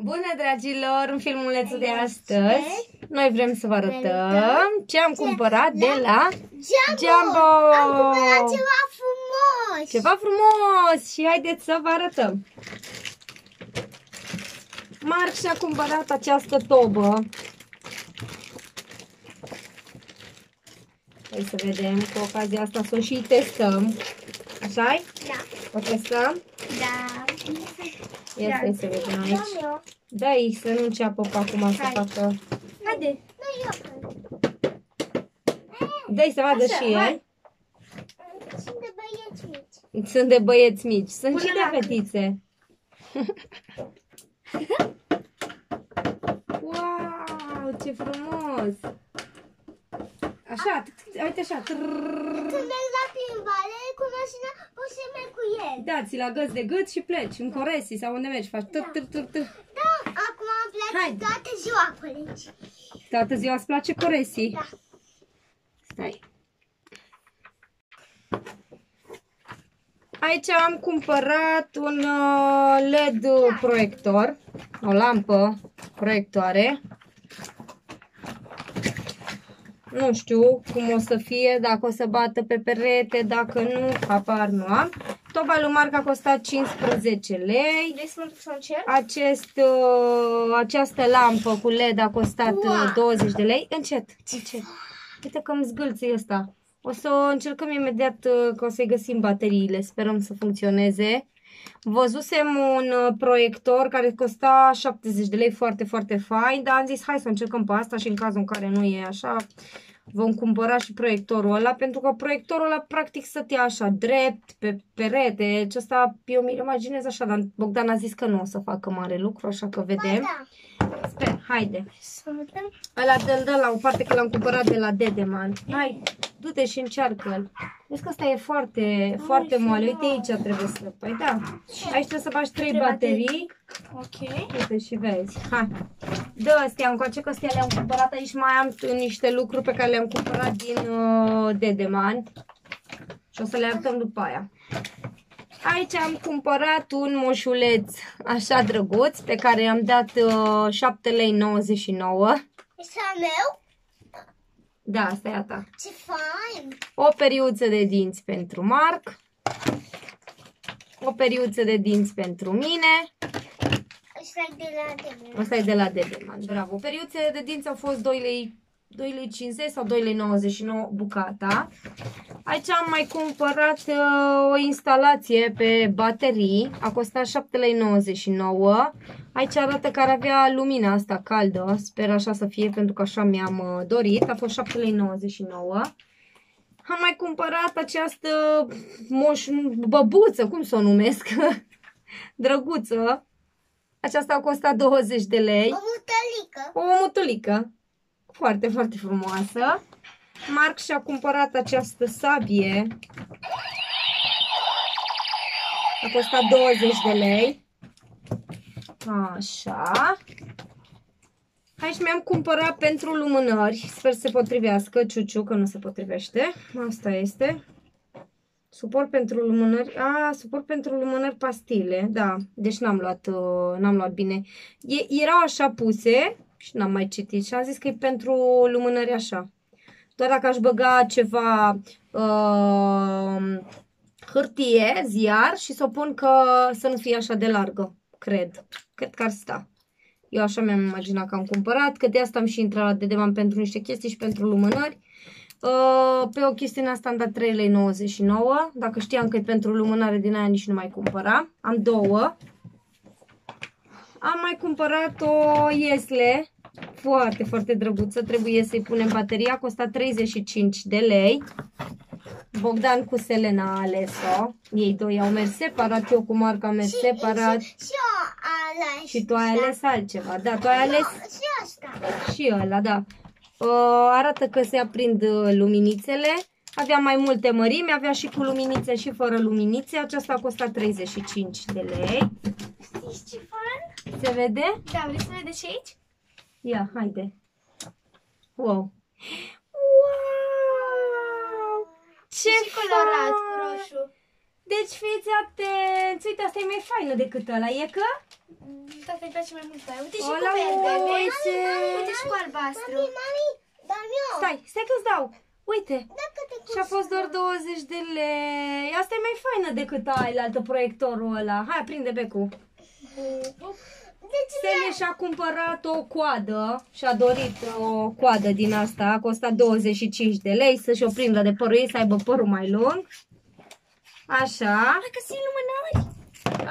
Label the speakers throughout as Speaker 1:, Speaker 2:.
Speaker 1: Bună, dragilor! În filmulețul de astăzi noi vrem să vă arătăm ce am cumpărat de la Jumbo!
Speaker 2: Am cumpărat ceva frumos!
Speaker 1: Ceva frumos! Și haideți să vă arătăm! Marc și-a cumpărat această tobă. Hai să vedem, cu ocazia asta să o și testăm. așa -i?
Speaker 2: Da.
Speaker 1: O testăm?
Speaker 2: Da.
Speaker 1: Ia
Speaker 2: Da.
Speaker 1: stai să vedem aici.
Speaker 2: eu.
Speaker 1: Da-i, să nu înceapă pe acum să
Speaker 2: Hai.
Speaker 1: facă...
Speaker 2: Haide. Nu eu.
Speaker 1: Dă-i să vadă
Speaker 2: Așa,
Speaker 1: și el.
Speaker 2: hai. Sunt de băieți mici.
Speaker 1: Sunt de băieți mici. Sunt
Speaker 2: Pune
Speaker 1: și de
Speaker 2: la-
Speaker 1: fetițe. wow, ce frumos! Așa, uite așa. trrrr.
Speaker 2: Când merg la plimbare cu mașina, poți să merg cu el.
Speaker 1: Da, ți la găs de gât și pleci în Coresi sau unde mergi. Faci târ, târ, târ, târ.
Speaker 2: Da, acum am plecat
Speaker 1: Hai.
Speaker 2: toată ziua cu aici.
Speaker 1: Toată ziua îți place Coresi?
Speaker 2: Da.
Speaker 1: Stai. Aici am cumpărat un uh, LED proiector, o lampă proiectoare. Nu știu cum o să fie, dacă o să bată pe perete, dacă nu, apar nu am. Toba lui Marc a costat 15 lei.
Speaker 2: Vrei să mă duc să încerc?
Speaker 1: Acest, uh, această lampă cu LED a costat uh,
Speaker 2: Wow.
Speaker 1: 20 de lei. Încet, încet. Uite că îmi zgâlță ăsta. O să încercăm imediat uh, că o să-i găsim bateriile. Sperăm să funcționeze. Văzusem un uh, proiector care costa 70 de lei, foarte, foarte fain, dar am zis hai să încercăm pe asta și în cazul în care nu e așa, vom cumpăra și proiectorul ăla, pentru că proiectorul ăla practic stătea așa, drept, pe perete, ce ăsta eu mi imaginez așa, dar Bogdan a zis că nu o să facă mare lucru, așa că vedem.
Speaker 2: Da.
Speaker 1: Sper, haide.
Speaker 2: Să vedem.
Speaker 1: Ăla dă dă la o parte că l-am cumpărat de la Dedeman. Hai, du-te și încearcă-l. Vezi că ăsta e foarte, foarte moale. Uite aici trebuie să... Păi da. Aici trebuie să faci trei
Speaker 2: Trei
Speaker 1: baterii.
Speaker 2: Ok.
Speaker 1: Uite și vezi. Hai. Dă astea încoace că astea le-am cumpărat. Aici mai am t- niște lucruri pe care le-am cumpărat din uh, Dedeman. Și o să le arătăm după aia. Aici am cumpărat un moșuleț așa drăguț pe care i-am dat uh, 7,99 lei.
Speaker 2: Este al meu?
Speaker 1: Da, asta e a ta.
Speaker 2: Ce fain.
Speaker 1: O periuță de dinți pentru Marc. O periuță de dinți pentru mine.
Speaker 2: Ăsta e de la Demon.
Speaker 1: Asta e de la Dedeman. Bravo. Periuțele de dinți au fost 2 lei 2 lei 50 sau 2 lei 99 bucata. Aici am mai cumpărat uh, o instalație pe baterii. A costat 7 lei 99. Aici arată că ar avea lumina asta caldă. Sper așa să fie pentru că așa mi-am uh, dorit. A fost 7 lei 99. Am mai cumpărat această moș, băbuță, cum să o numesc? Drăguță. Aceasta a costat 20 de lei.
Speaker 2: O mutălică.
Speaker 1: O mutulică. Foarte, foarte frumoasă. Marc și-a cumpărat această sabie. A costat 20 de lei. Așa. Aici mi-am cumpărat pentru lumânări. Sper să se potrivească. Ciuciu, că nu se potrivește. Asta este. Suport pentru lumânări. A, suport pentru lumânări pastile. Da, deci n-am luat, uh, n-am luat bine. E, erau așa puse și n-am mai citit și am zis că e pentru lumânări așa. Doar dacă aș băga ceva uh, hârtie, ziar și să o pun că să nu fie așa de largă, cred. Cred că ar sta. Eu așa mi-am imaginat că am cumpărat, că de asta am și intrat la Dedeman pentru niște chestii și pentru lumânări. Uh, pe o chestie asta am dat 3,99 lei. Dacă știam că e pentru lumânare din aia nici nu mai cumpăra. Am două. Am mai cumpărat o iesle foarte, foarte drăguță. Trebuie să-i punem bateria. A costat 35 de lei. Bogdan cu Selena a ales-o. Ei doi au mers separat, eu cu Marc am mers separat.
Speaker 2: Și eu ales.
Speaker 1: Și tu ai ales altceva. Da, tu ai ales
Speaker 2: Și asta.
Speaker 1: și ăla, da. Uh, arată că se aprind uh, luminițele. Avea mai multe mărimi, avea și cu luminițe și fără luminițe. Aceasta a costat 35 de lei.
Speaker 2: Știți ce fain?
Speaker 1: Se vede?
Speaker 2: Da, vreți să vedeți și aici?
Speaker 1: Ia, haide. Wow. Wow! Ce
Speaker 2: și colorat cu
Speaker 1: fain!
Speaker 2: roșu.
Speaker 1: Deci fiți atenți! Uite, asta e mai faină decât ăla, e că?
Speaker 2: Toate
Speaker 3: îi place mai mult pe aia. Uite și
Speaker 1: Ola,
Speaker 3: cu verde, vezi?
Speaker 1: uite.
Speaker 3: Uite și cu albastru.
Speaker 2: Mami, mami, dar eu.
Speaker 1: Stai, stai că-ți dau. Uite.
Speaker 2: Dacă te
Speaker 1: Și a fost doar 20 de lei. Asta e mai faină decât aia altă proiectorul ăla. Hai, aprinde becul.
Speaker 2: De ce
Speaker 1: Stele și-a cumpărat o coadă și-a dorit o coadă din asta, a costat 25 de lei, să-și o prindă de părul ei, să aibă părul mai lung. Așa.
Speaker 3: Hai că sunt lumânări.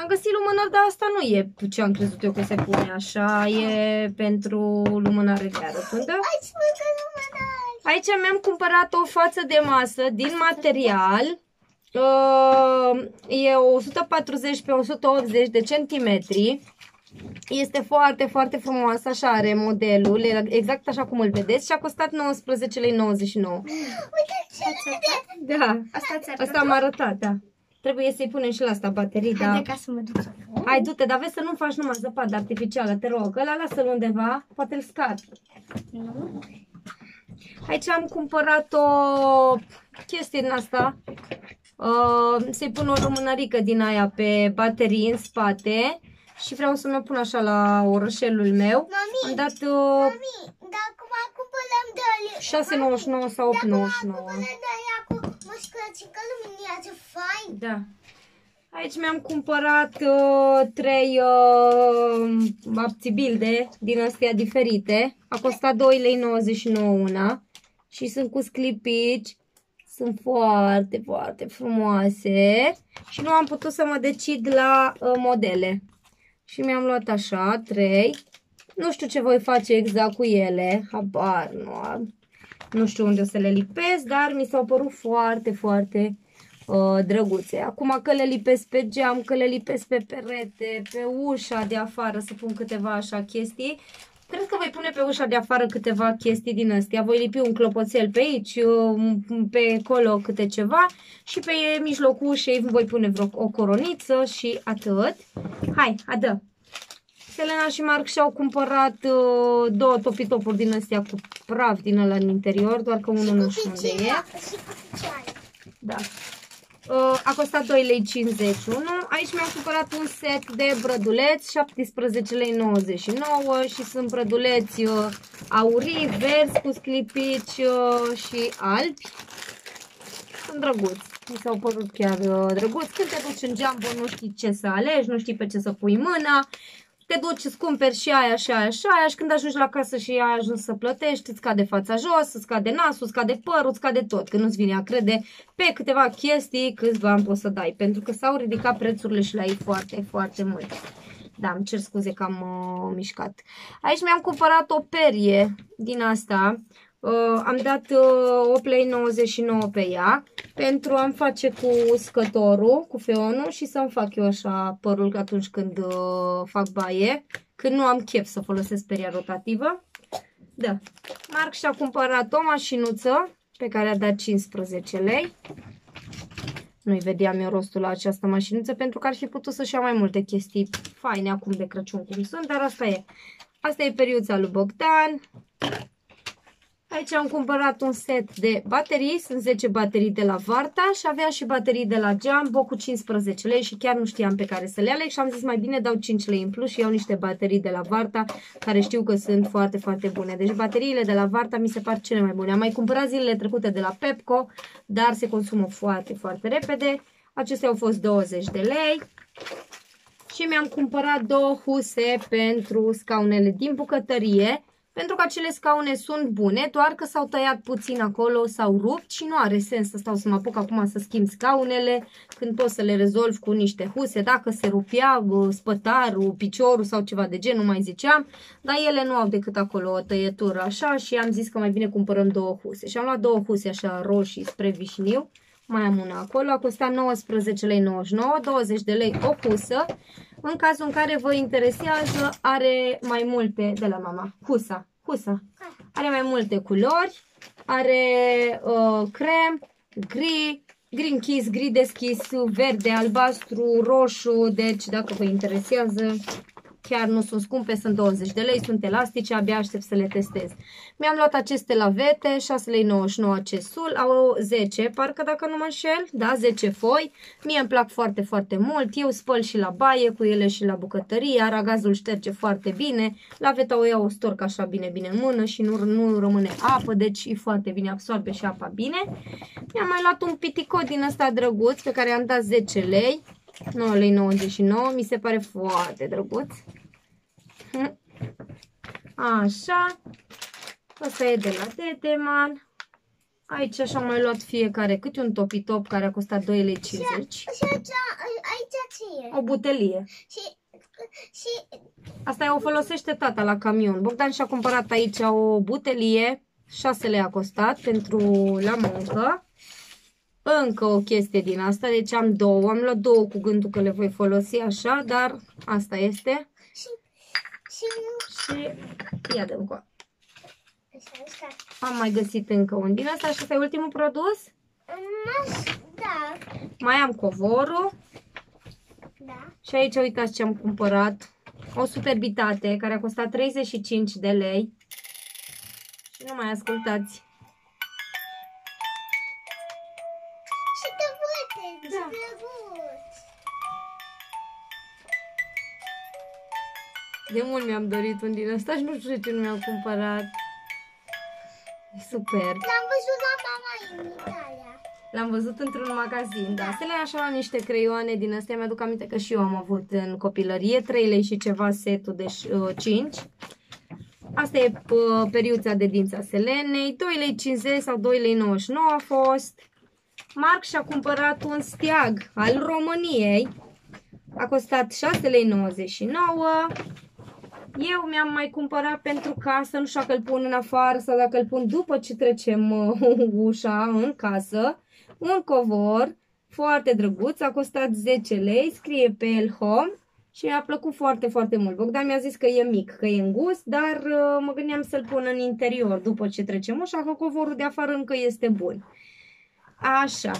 Speaker 1: Am găsit lumânări, dar asta nu e ce am crezut eu că se pune așa, e pentru lumânare de rotundă.
Speaker 2: Ai spus că nu mă dai?
Speaker 1: Aici mi-am cumpărat o față de masă din material. Uh, e 140 pe 180 de centimetri. Este foarte, foarte frumoasă, așa are modelul, e exact așa cum îl vedeți și a costat 19,99 lei.
Speaker 2: Uite ce vede.
Speaker 1: Da,
Speaker 3: Asta ți
Speaker 1: asta am arătat, da. Trebuie să-i punem și la asta baterii, da.
Speaker 3: Haide ca să mă duc.
Speaker 1: Hai, du-te, dar vezi să nu faci numai zăpadă artificială, te rog. Ăla lasă-l undeva, poate îl scad.
Speaker 3: Nu?
Speaker 1: Aici am cumpărat o chestie din asta. Uh, să-i pun o lumânărică din aia pe baterii în spate. Și vreau să mi-o pun așa la orășelul meu.
Speaker 2: Mami,
Speaker 1: Am dat uh,
Speaker 2: Mami, dacă mă cumpărăm de alea...
Speaker 1: 6,99 sau 8,99.
Speaker 2: Cumpărăm de alea cu mășcățică luminiază fain.
Speaker 1: Da. Aici mi-am cumpărat uh, trei uh, abțibilde din astea diferite. A costat 2,99 lei una. Și sunt cu sclipici. Sunt foarte, foarte frumoase. Și nu am putut să mă decid la uh, modele. Și mi-am luat așa, trei. Nu știu ce voi face exact cu ele. Habar nu am. Nu știu unde o să le lipesc, dar mi s-au părut foarte, foarte uh, drăguțe. Acum că le lipesc pe geam, că le lipesc pe perete, pe ușa de afară, să pun câteva așa chestii. Cred că voi pune pe ușa de afară câteva chestii din astea. Voi lipi un clopoțel pe aici, uh, pe acolo câte ceva și pe mijlocul ușei voi pune vreo o coroniță și atât. Hai, adă! Selena și Marc și-au cumpărat uh, două topitopuri din astea cu praf din ăla în interior, doar că unul nu știu unde e.
Speaker 2: Și cu picioare.
Speaker 1: Da. Uh, a costat 2,51 lei. Aici mi-am cumpărat un set de brăduleți, 17,99 lei și sunt brăduleți uh, aurii, verzi cu sclipici uh, și albi. Sunt drăguți. Mi s-au părut chiar uh, drăguți. Când te duci în geambă, nu știi ce să alegi, nu știi pe ce să pui mâna. Te duci, îți cumperi și aia, și aia, și aia și când ajungi la casă și ai ajuns să plătești, îți cade fața jos, îți cade nasul, îți cade părul, îți cade tot. Când nu-ți vine a crede pe câteva chestii câți bani poți să dai. Pentru că s-au ridicat prețurile și la ei foarte, foarte mult. Da, îmi cer scuze că am uh, mișcat. Aici mi-am cumpărat o perie din asta. Uh, am dat uh, 8,99 lei pe ea pentru a-mi face cu uscătorul, cu feonul și să-mi fac eu așa părul atunci când uh, fac baie, când nu am chef să folosesc peria rotativă. Da. Marc și-a cumpărat o mașinuță pe care a dat 15 lei. Nu-i vedeam eu rostul la această mașinuță pentru că ar fi putut să-și ia mai multe chestii faine acum de Crăciun cum sunt, dar asta e. Asta e periuța lui Bogdan. Aici am cumpărat un set de baterii, sunt 10 baterii de la Varta și avea și baterii de la Jumbo cu 15 lei și chiar nu știam pe care să le aleg și am zis mai bine dau 5 lei în plus și iau niște baterii de la Varta care știu că sunt foarte, foarte bune. Deci bateriile de la Varta mi se par cele mai bune. Am mai cumpărat zilele trecute de la Pepco, dar se consumă foarte, foarte repede. Acestea au fost 20 de lei. Și mi-am cumpărat două huse pentru scaunele din bucătărie pentru că acele scaune sunt bune, doar că s-au tăiat puțin acolo, s-au rupt și nu are sens să stau să mă apuc acum să schimb scaunele când pot să le rezolv cu niște huse, dacă se rupia spătarul, piciorul sau ceva de gen, nu mai ziceam, dar ele nu au decât acolo o tăietură așa și am zis că mai bine cumpărăm două huse. Și am luat două huse așa roșii spre vișiniu, mai am una acolo, a costat 19,99 lei, 20 de lei o husă. În cazul în care vă interesează, are mai multe de la mama. Husa, husa. Are mai multe culori. Are uh, crem, gri, gri închis, gri deschis, verde, albastru, roșu. Deci, dacă vă interesează, chiar nu sunt scumpe, sunt 20 de lei, sunt elastice, abia aștept să le testez. Mi-am luat aceste lavete, 6,99 lei accesul, au 10, parcă dacă nu mă înșel, da, 10 foi. Mie îmi plac foarte, foarte mult, eu spăl și la baie cu ele și la bucătărie, aragazul șterge foarte bine, laveta o iau, o storc așa bine, bine în mână și nu, nu rămâne apă, deci e foarte bine, absorbe și apa bine. Mi-am mai luat un piticot din ăsta drăguț pe care am dat 10 lei. 9 lei 99, mi se pare foarte drăguț. Așa. Asta e de la Dedeman. Aici așa am mai luat fiecare câte un topitop care a costat 2,50 lei.
Speaker 2: Și aici, aici ce e?
Speaker 1: O butelie.
Speaker 2: Și, și
Speaker 1: Asta o folosește tata la camion. Bogdan și-a cumpărat aici o butelie. 6 lei a costat pentru la muncă. Încă o chestie din asta, deci am două. Am luat două cu gândul că le voi folosi așa, dar asta este.
Speaker 2: și, și nu...
Speaker 1: Și ia de încă.
Speaker 2: Așa, așa.
Speaker 1: Am mai găsit încă un din asta și ăsta e ultimul produs.
Speaker 2: Mas, da,
Speaker 1: Mai am covorul
Speaker 2: da.
Speaker 1: și aici uitați ce am cumpărat. O superbitate care a costat 35 de lei. Și nu mai ascultați. De mult mi-am dorit un din ăsta și nu știu de ce nu mi-am cumpărat. E super.
Speaker 2: L-am văzut la mama în Italia.
Speaker 1: L-am văzut într-un magazin, da. Se le așa la niște creioane din astea. Mi-aduc aminte că și eu am avut în copilărie. 3 lei și ceva setul de uh, 5. Asta e uh, periuța de dinți a Selenei. 2 lei 50 sau 2 lei 99 a fost. Marc și-a cumpărat un steag al României. A costat 6 lei 99. Eu mi-am mai cumpărat pentru casă, nu știu dacă îl pun în afară sau dacă îl pun după ce trecem uh, ușa în casă. Un covor foarte drăguț, a costat 10 lei, scrie pe el Home și mi-a plăcut foarte, foarte mult. Bogdan mi-a zis că e mic, că e îngust, dar uh, mă gândeam să-l pun în interior după ce trecem ușa, că covorul de afară încă este bun. Așa.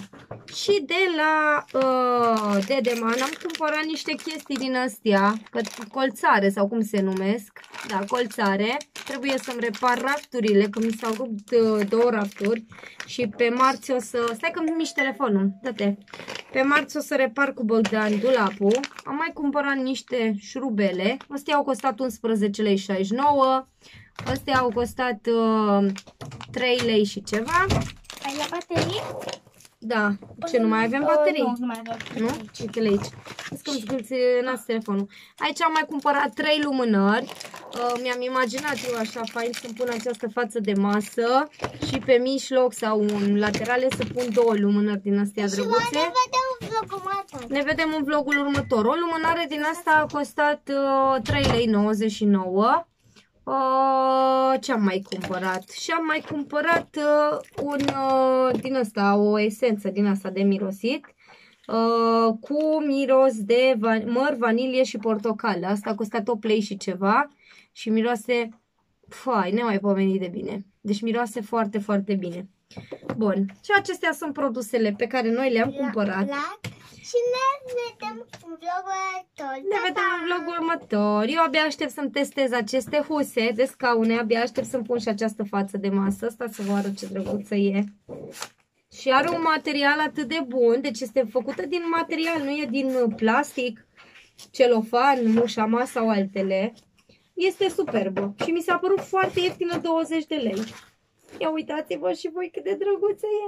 Speaker 1: Și de la uh, Dedeman am cumpărat niște chestii din astea, că, colțare sau cum se numesc. Da, colțare. Trebuie să-mi repar rafturile, că mi s-au rupt uh, două rafturi. Și pe marți o să... Stai că mi miști telefonul, dă-te. Pe marți o să repar cu Bogdan dulapul. Am mai cumpărat niște șurubele. Astea au costat 11 lei 69. Astea au costat uh, 3 lei și ceva.
Speaker 3: Ai la baterii?
Speaker 1: Da, ce nu mai avem
Speaker 3: Uh,
Speaker 1: baterii?
Speaker 3: Nu, nu mai avem.
Speaker 1: Nu? Uite-le aici. Vezi cum zgâlți nas telefonul. Aici am mai cumpărat trei lumânări. Uh, mi-am imaginat eu așa fain să pun această față de masă și pe mijloc sau în laterale să pun două lumânări din astea
Speaker 2: Și mai
Speaker 1: drăguțe.
Speaker 2: ne vedem în vlogul următor.
Speaker 1: Ne vedem în vlogul următor. O lumânare din asta a costat uh, 3,99 lei. Uh, ce am mai cumpărat? Și am mai cumpărat uh, un uh, din asta, o esență din asta de mirosit. Uh, cu miros de va măr, vanilie și portocală. Asta a costat 8 lei și ceva și miroase, fai, nemaipomenit de bine. Deci miroase foarte, foarte bine. Bun, și acestea sunt produsele pe care noi le-am cumpărat.
Speaker 2: La, și ne vedem în vlogul următor.
Speaker 1: Ne vedem în vlogul următor. Eu abia aștept să-mi testez aceste huse de scaune. Abia aștept să-mi pun și această față de masă. Asta să vă arăt ce drăguță e. Și are un material atât de bun. Deci este făcută din material, nu e din plastic, celofan, mușama sau altele. Este superbă. Și mi s-a părut foarte ieftină 20 de lei. Ia uitați-vă și voi cât de drăguță e.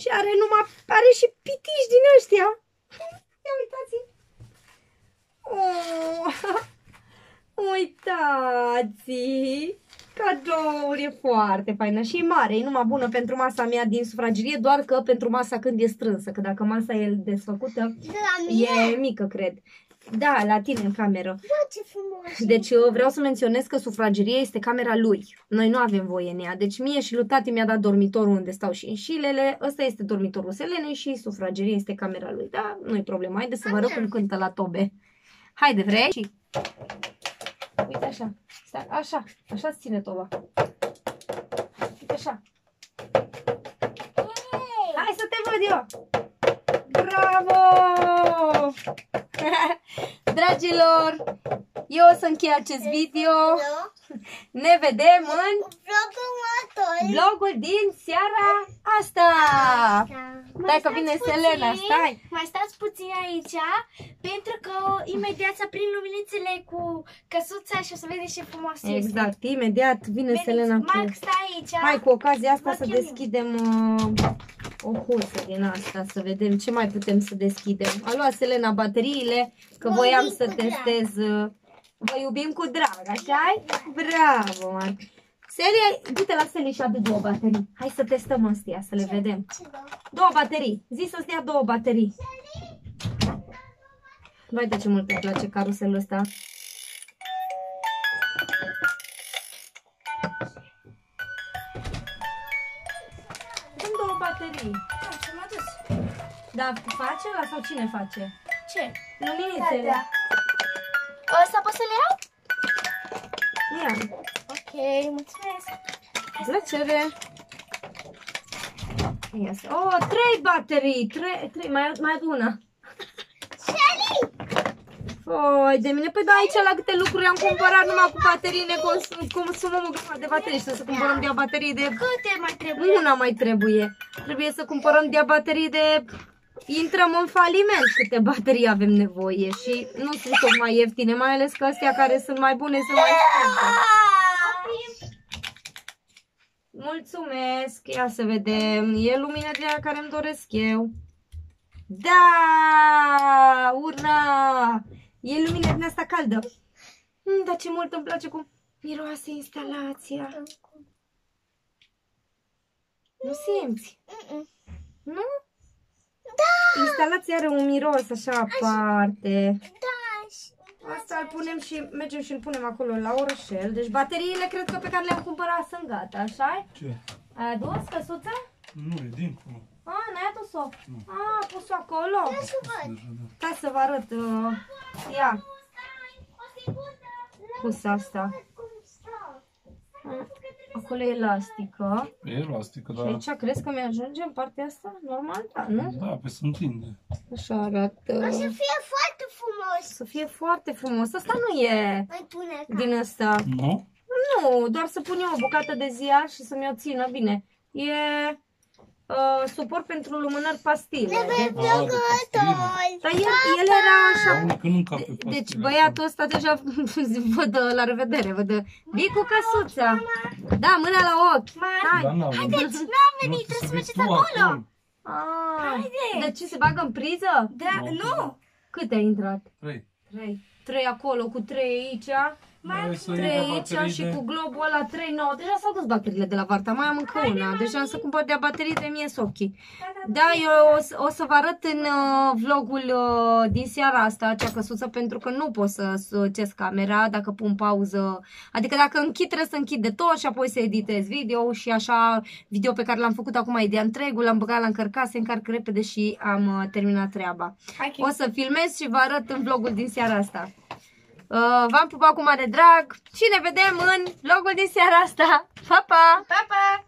Speaker 1: Și are numai, are și pitiși din ăștia. Ia uitați Oh, uitați! Cadouri, e foarte faină și e mare, e numai bună pentru masa mea din sufragerie, doar că pentru masa când e strânsă, că dacă masa e desfăcută,
Speaker 2: De la mine?
Speaker 1: e mică, cred. Da, la tine în cameră.
Speaker 2: Bă, ce frumos.
Speaker 1: Deci eu vreau să menționez că sufrageria este camera lui. Noi nu avem voie în ea. Deci mie și lui tati mi-a dat dormitorul unde stau și înșilele. Ăsta este dormitorul Selenei și sufrageria este camera lui. Da, nu-i problemă. Haide să vă arăt cum cântă la tobe. Haide, vrei? Și... Uite așa. Stai, așa. Așa ți ține toba. Uite așa. Hai să te văd eu. Bravo! Dragilor, Eu o să închei acest video. Ne vedem în
Speaker 2: Vlogul următor.
Speaker 1: vlogul din seara asta. Stai că vine Selena, stai.
Speaker 3: Mai stați puțin aici, pentru că imediat să prind luminițele cu căsuța și o să vedeți ce frumos este.
Speaker 1: Exact, imediat vine
Speaker 3: Veniți,
Speaker 1: Selena cu...
Speaker 3: Marc, stai aici.
Speaker 1: Hai cu ocazia asta
Speaker 3: Vă
Speaker 1: să
Speaker 3: chem.
Speaker 1: deschidem uh, o husă din asta, să vedem ce mai putem să deschidem. A luat Selena bateriile, că
Speaker 2: Vă
Speaker 1: voiam
Speaker 2: iubim
Speaker 1: să
Speaker 2: cu drag.
Speaker 1: testez. uh, Vă iubim cu drag, așa Bravo, Marc. Seli, du-te la Seli și adu două baterii. Hai să testăm astea, să le vedem.
Speaker 2: Ce da?
Speaker 1: Două baterii. Zi să-ți dea două baterii. Vai de ce mult îmi place caruselul ăsta. Două baterii.
Speaker 3: Da, ce-am adus?
Speaker 1: Dar face la sau cine face?
Speaker 3: Ce?
Speaker 1: Luminițele.
Speaker 3: Ăsta pot să le iau?
Speaker 1: Ia,
Speaker 3: Ok, mulțumesc.
Speaker 1: plăcere. Ia să... Oh, trei baterii. Trei, trei. Mai, mai adu una. Oi, de mine, păi da, aici la câte lucruri am cumpărat numai cu baterii, ne consum, consumăm o grămadă de baterii și trebuie să cumpărăm de baterii de...
Speaker 3: Câte mai trebuie?
Speaker 1: Una mai trebuie. Trebuie să cumpărăm de baterii de... Intrăm în faliment câte baterii avem nevoie și nu sunt tocmai ieftine, mai ales că astea care sunt mai bune sunt mai scumpe. Mulțumesc! Ia să vedem. E lumina de aia care îmi doresc eu. Da! Ura! E lumina din asta caldă. Mm, dar ce mult îmi place cum miroase instalația. Nu simți? Nu? Da! Instalația are un miros așa aparte.
Speaker 2: Da, și-
Speaker 1: Asta îl punem și mergem și îl punem acolo la orășel. Deci bateriile cred că pe care le-am cumpărat sunt gata, așa
Speaker 4: Ce?
Speaker 1: Ai adus căsuța?
Speaker 4: Nu, e dincolo.
Speaker 1: A, n-ai adus-o? A, a pus-o acolo?
Speaker 4: Deja, da.
Speaker 1: Stai să vă arăt. Uh, ia, pus asta.
Speaker 2: Cum stau?
Speaker 1: A, Acolo e elastică.
Speaker 4: E elastică,
Speaker 1: Și
Speaker 4: dar...
Speaker 1: aici crezi că mi-ajunge în partea asta? Normal, da, nu?
Speaker 4: Da, pe se întinde.
Speaker 1: Așa arată.
Speaker 2: O să fie foarte frumos.
Speaker 1: Să fie foarte frumos. Asta nu e
Speaker 2: Întunecat.
Speaker 1: din asta.
Speaker 4: Nu?
Speaker 1: Nu, doar să pun eu o bucată de ziar și să-mi o țină bine. E uh, suport pentru lumânări pastile.
Speaker 4: A, de pastile.
Speaker 1: Dar el, el era așa.
Speaker 4: Dar unul că nu încap pe pastile.
Speaker 1: Deci băiatul ăsta deja văd uh, la revedere, văd uh, vii cu căsuța. Da, mâna la ochi. Hai.
Speaker 4: Da, n-am
Speaker 3: Haideți,
Speaker 4: venit.
Speaker 3: n-am
Speaker 4: Nu,
Speaker 3: venit, trebuie să mergeți
Speaker 4: tu
Speaker 3: acolo.
Speaker 1: Ah,
Speaker 3: Haide.
Speaker 1: de ce se bagă în priză?
Speaker 3: Da,
Speaker 4: Nu.
Speaker 3: nu.
Speaker 1: Câte ai intrat?
Speaker 4: Trei.
Speaker 1: Trei. Trei acolo cu trei aici.
Speaker 4: Mai să iei
Speaker 1: Trei
Speaker 4: la
Speaker 1: aici
Speaker 4: baterii
Speaker 1: și
Speaker 4: de-
Speaker 1: cu globul ăla 3 nouă. Deja s-au dus bateriile de la Varta. Mai am încă una. Deja am să cumpăr de baterii de mie Sochi. Da, eu o să, o să vă arăt în uh, vlogul uh, din seara asta acea căsuță pentru că nu pot să succes camera dacă pun pauză. Adică dacă închid trebuie să închid de tot și apoi să editez video și așa video pe care l-am făcut acum e de întregul, l-am băgat la încărcat, se încarc repede și am uh, terminat treaba.
Speaker 3: Hai că
Speaker 1: O să filmez și vă arăt în vlogul din seara asta. Uh, v-am pupat cu mare drag și ne vedem în vlogul din seara asta. Pa, pa!
Speaker 3: Pa, pa!